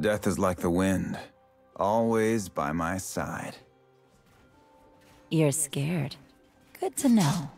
Death is like the wind, always by my side. You're scared. Good to know.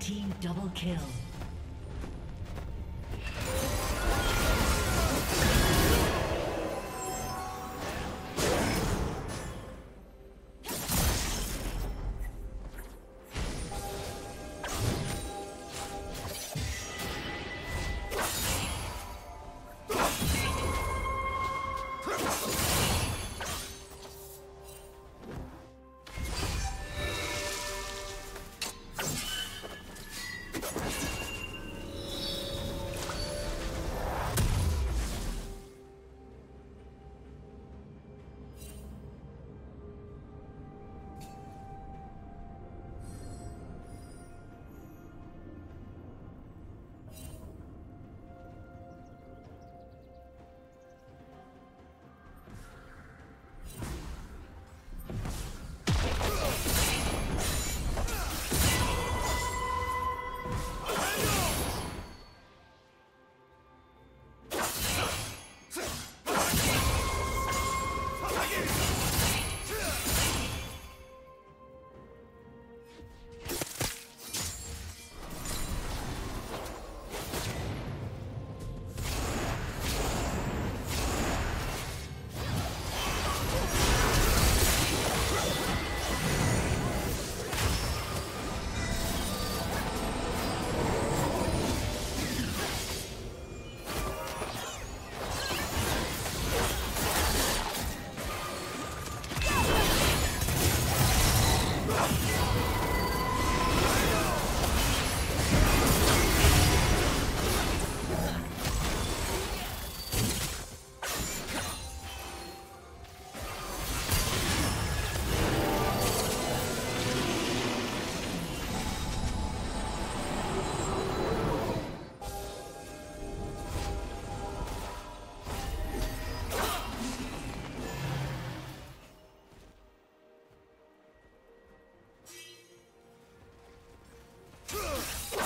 Team double kill.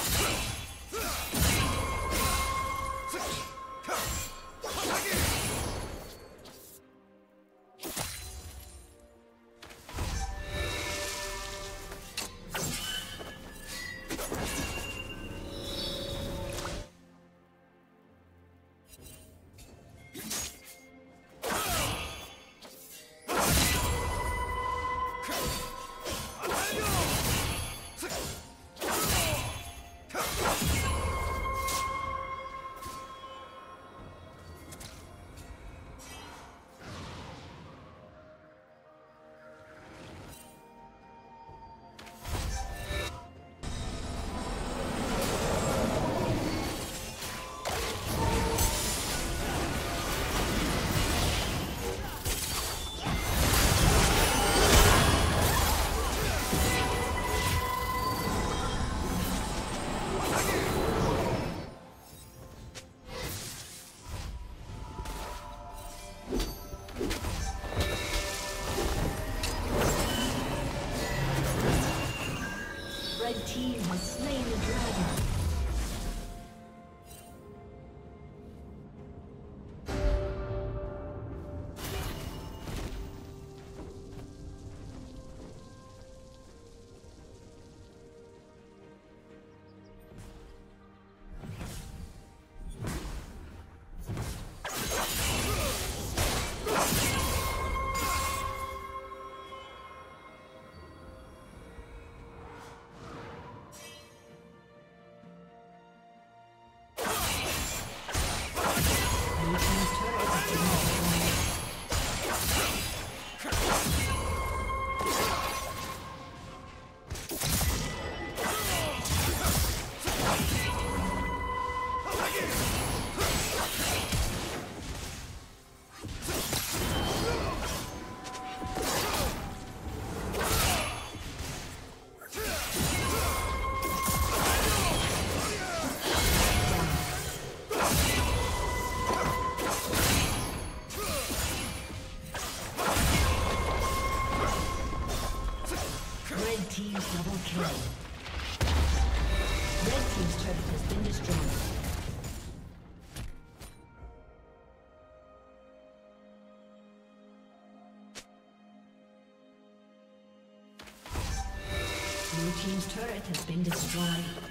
Let's. Has been destroyed.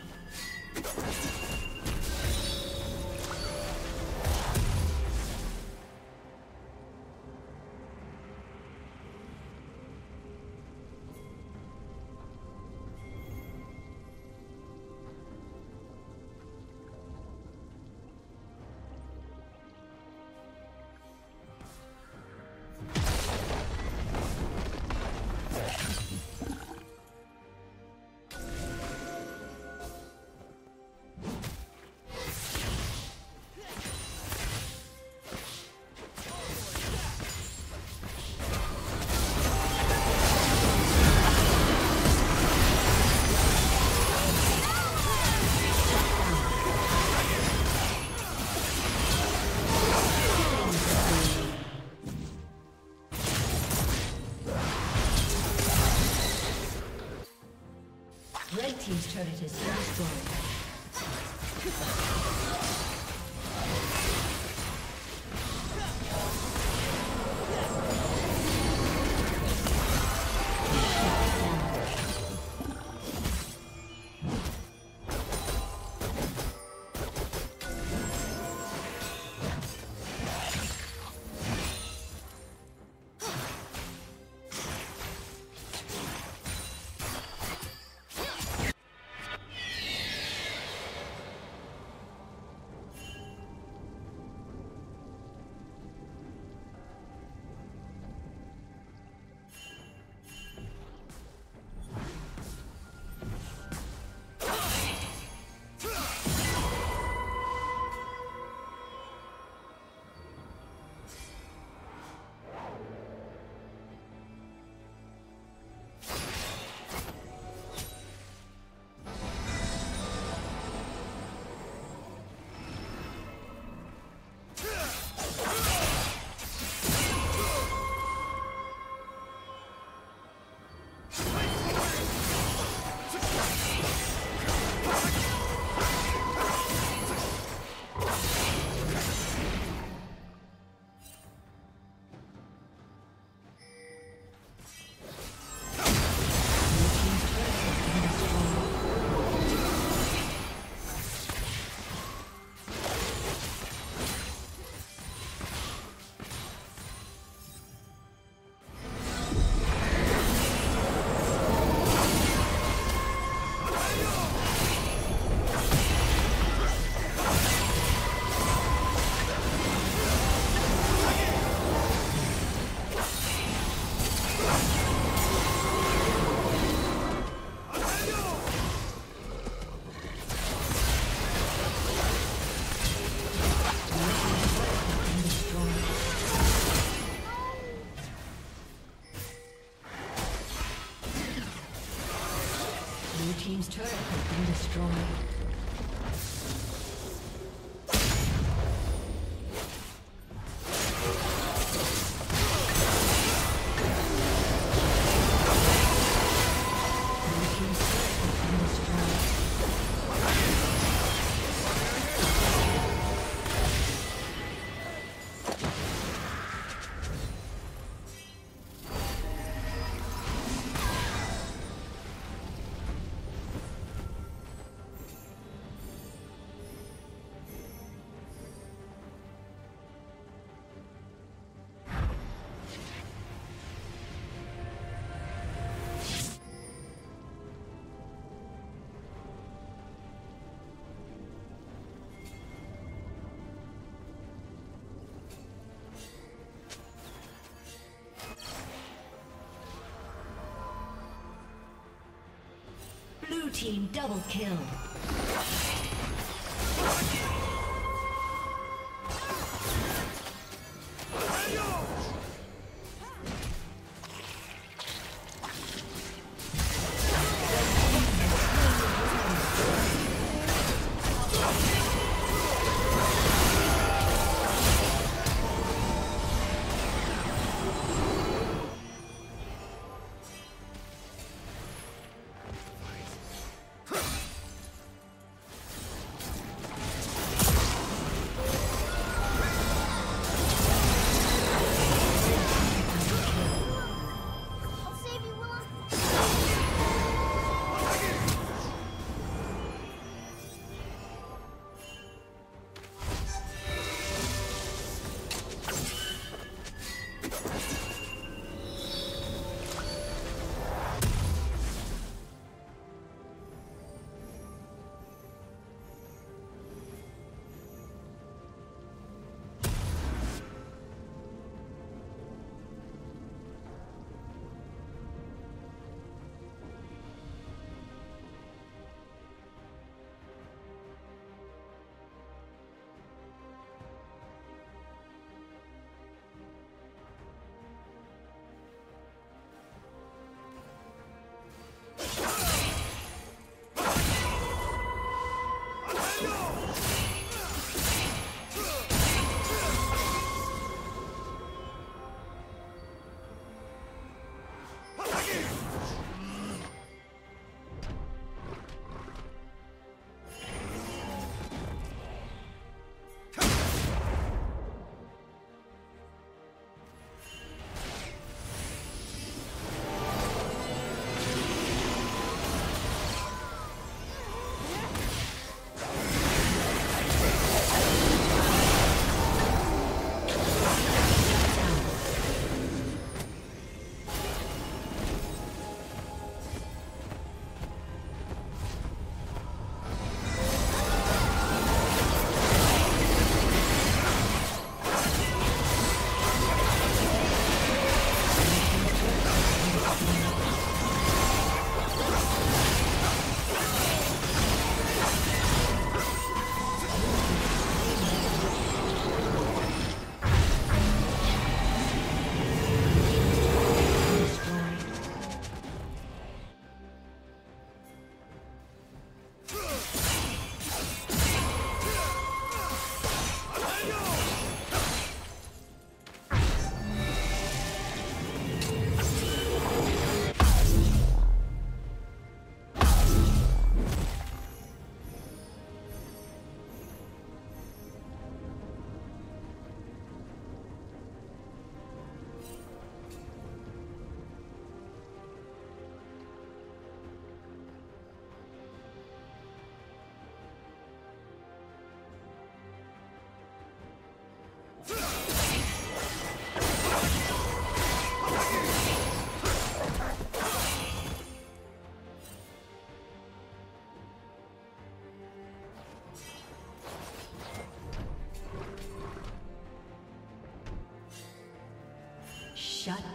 Team double kill.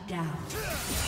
Down.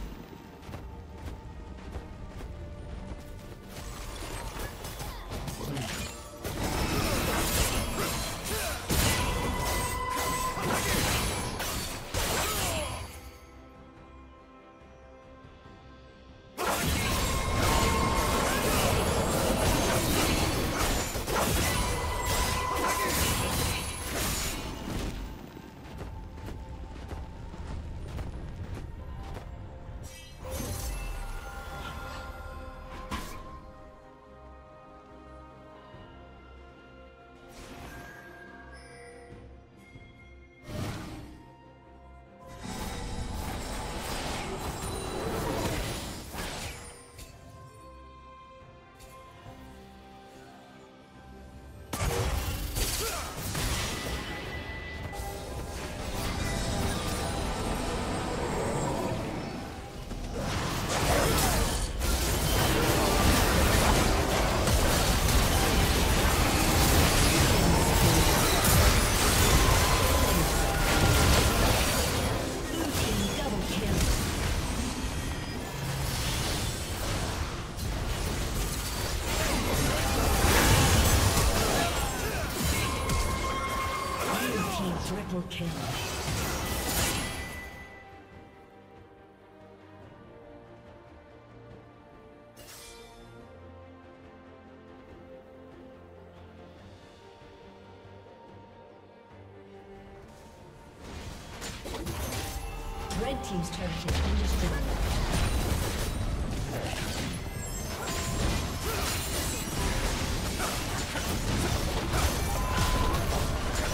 Team's turret has been destroyed.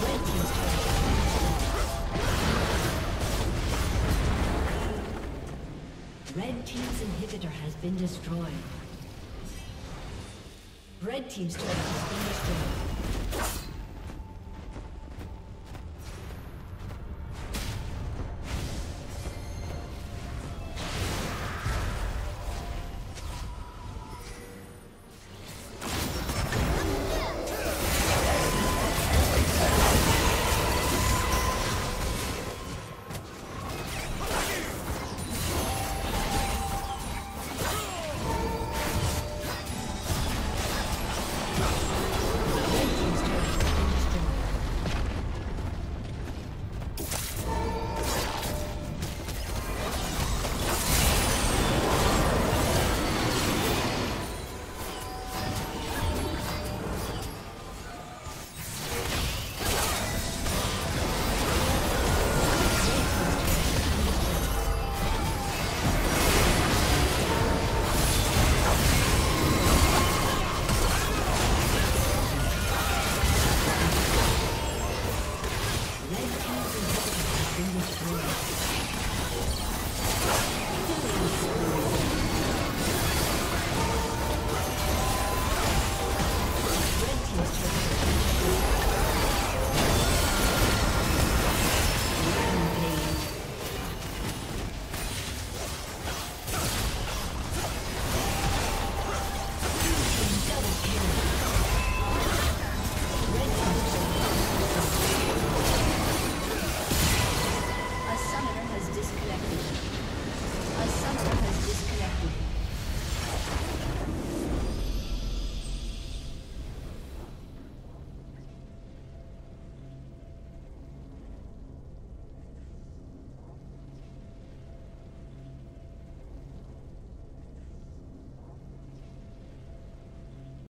Red Team's turret Red Team's inhibitor has been destroyed. Red Team's turret has been destroyed.